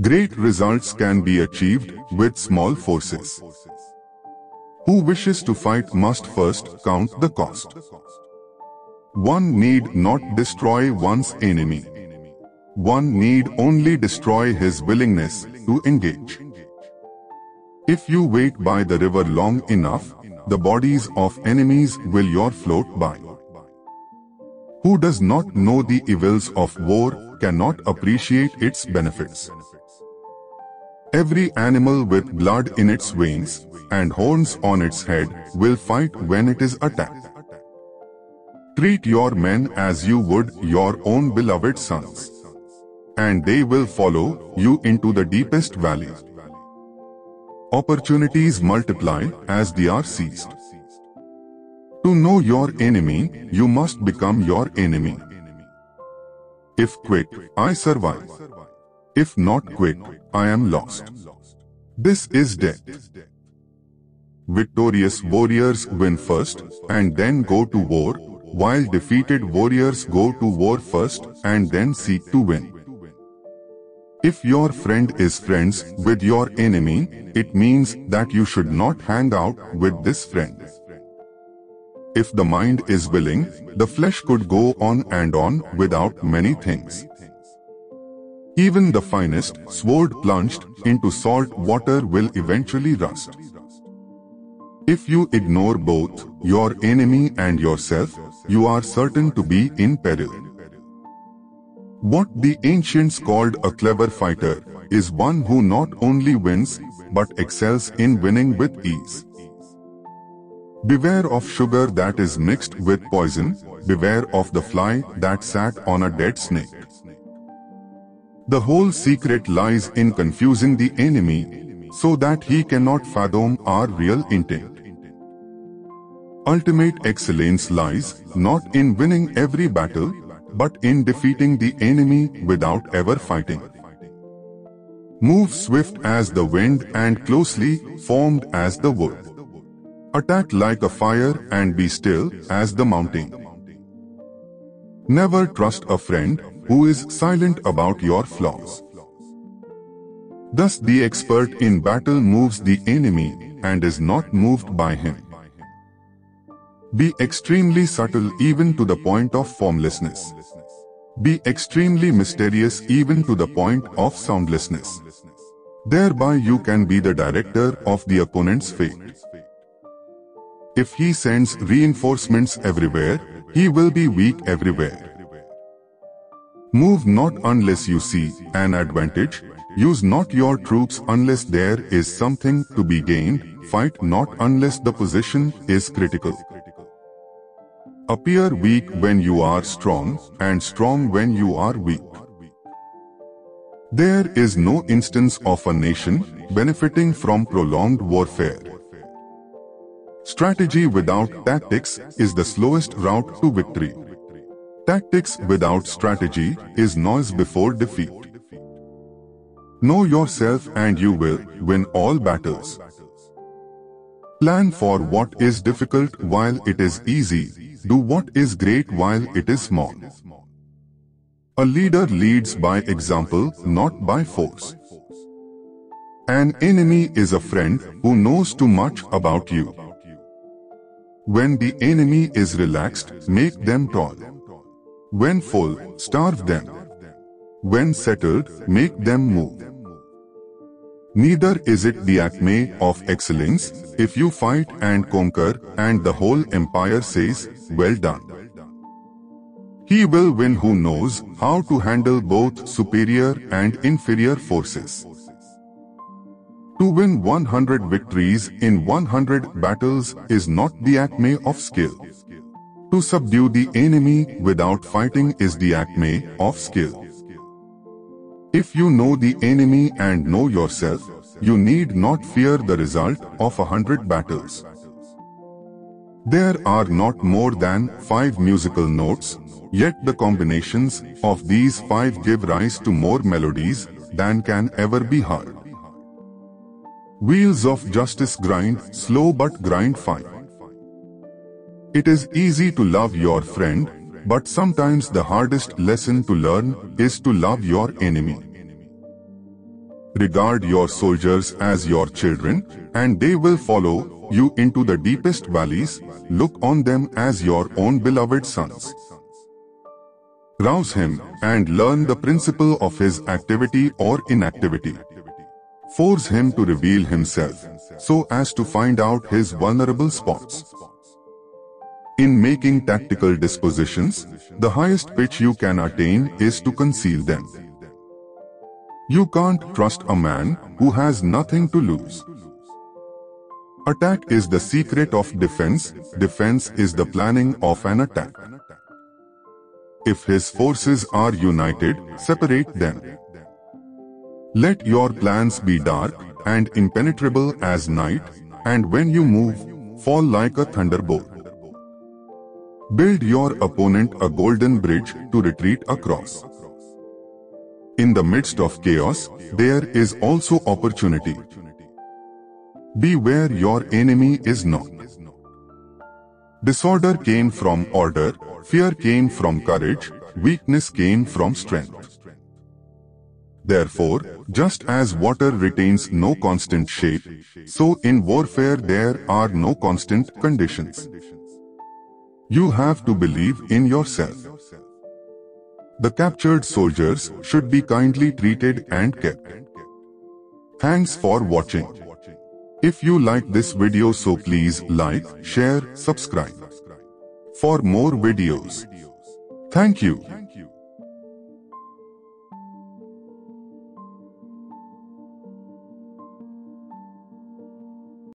Great results can be achieved with small forces. Who wishes to fight must first count the cost. One need not destroy one's enemy. One need only destroy his willingness to engage. If you wait by the river long enough, the bodies of enemies will your float by. Who does not know the evils of war cannot appreciate its benefits. Every animal with blood in its veins and horns on its head will fight when it is attacked. Treat your men as you would your own beloved sons, and they will follow you into the deepest valley. Opportunities multiply as they are seized. To know your enemy, you must become your enemy. If quick, I survive. If not quick, I am lost. This is death. Victorious warriors win first and then go to war, while defeated warriors go to war first and then seek to win. If your friend is friends with your enemy, it means that you should not hang out with this friend. If the mind is willing, the flesh could go on and on without many things. Even the finest sword plunged into salt water will eventually rust. If you ignore both your enemy and yourself, you are certain to be in peril. What the ancients called a clever fighter is one who not only wins but excels in winning with ease. Beware of sugar that is mixed with poison, beware of the fly that sat on a dead snake. The whole secret lies in confusing the enemy so that he cannot fathom our real intent. Ultimate excellence lies not in winning every battle, but in defeating the enemy without ever fighting. Move swift as the wind and closely formed as the wood. Attack like a fire and be still as the mountain. Never trust a friend who is silent about your flaws. Thus the expert in battle moves the enemy and is not moved by him. Be extremely subtle even to the point of formlessness. Be extremely mysterious even to the point of soundlessness. Thereby you can be the director of the opponent's fate. If he sends reinforcements everywhere, he will be weak everywhere. Move not unless you see an advantage, use not your troops unless there is something to be gained, fight not unless the position is critical. Appear weak when you are strong, and strong when you are weak. There is no instance of a nation benefiting from prolonged warfare. Strategy without tactics is the slowest route to victory. Tactics without strategy is noise before defeat. Know yourself and you will win all battles. Plan for what is difficult while it is easy. Do what is great while it is small. A leader leads by example, not by force. An enemy is a friend who knows too much about you. When the enemy is relaxed, make them tall. When full, starve them. When settled, make them move. Neither is it the acme of excellence if you fight and conquer and the whole empire says, well done. He will win who knows how to handle both superior and inferior forces. To win 100 victories in 100 battles is not the acme of skill. To subdue the enemy without fighting is the acme of skill. If you know the enemy and know yourself, you need not fear the result of a hundred battles. There are not more than five musical notes, yet the combinations of these five give rise to more melodies than can ever be heard. Wheels of justice grind slow but grind fine. It is easy to love your friend, but sometimes the hardest lesson to learn is to love your enemy. Regard your soldiers as your children, and they will follow you into the deepest valleys. Look on them as your own beloved sons. Rouse him and learn the principle of his activity or inactivity. Force him to reveal himself so as to find out his vulnerable spots. In making tactical dispositions, the highest pitch you can attain is to conceal them. You can't trust a man who has nothing to lose. Attack is the secret of defense, defense is the planning of an attack. If his forces are united, separate them. Let your plans be dark and impenetrable as night, and when you move, fall like a thunderbolt. Build your opponent a golden bridge to retreat across. In the midst of chaos, there is also opportunity. Be where your enemy is not. Disorder came from order, fear came from courage, weakness came from strength. Therefore, just as water retains no constant shape, so in warfare there are no constant conditions. You have to believe in yourself. The captured soldiers should be kindly treated and kept. Thanks for watching. If you like this video so please like, share, subscribe. For more videos. Thank you.